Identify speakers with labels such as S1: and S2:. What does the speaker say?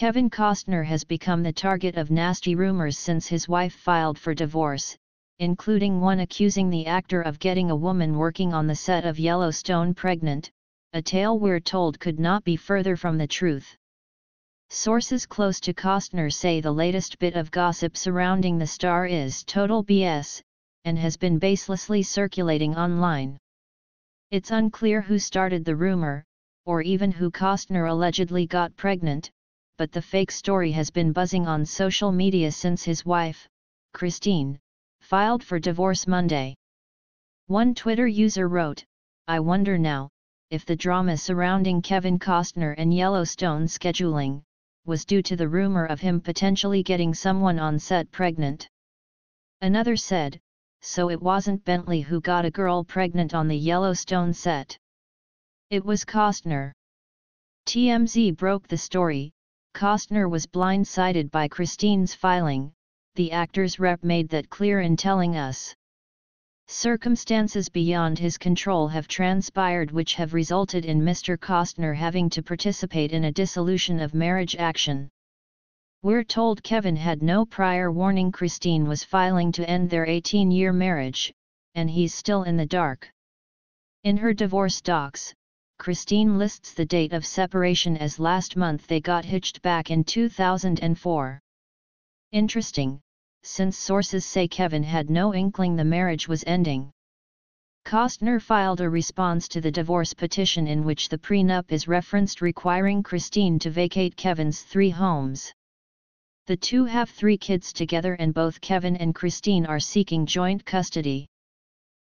S1: Kevin Costner has become the target of nasty rumors since his wife filed for divorce, including one accusing the actor of getting a woman working on the set of Yellowstone pregnant, a tale we're told could not be further from the truth. Sources close to Costner say the latest bit of gossip surrounding the star is total BS, and has been baselessly circulating online. It's unclear who started the rumor, or even who Costner allegedly got pregnant, but the fake story has been buzzing on social media since his wife, Christine, filed for divorce Monday. One Twitter user wrote, I wonder now, if the drama surrounding Kevin Costner and Yellowstone scheduling, was due to the rumor of him potentially getting someone on set pregnant. Another said, so it wasn't Bentley who got a girl pregnant on the Yellowstone set. It was Costner. TMZ broke the story, Costner was blindsided by Christine's filing, the actor's rep made that clear in telling us. Circumstances beyond his control have transpired which have resulted in Mr. Costner having to participate in a dissolution of marriage action. We're told Kevin had no prior warning Christine was filing to end their 18-year marriage, and he's still in the dark. In her divorce docs, Christine lists the date of separation as last month they got hitched back in 2004. Interesting, since sources say Kevin had no inkling the marriage was ending. Costner filed a response to the divorce petition in which the prenup is referenced requiring Christine to vacate Kevin's three homes. The two have three kids together and both Kevin and Christine are seeking joint custody.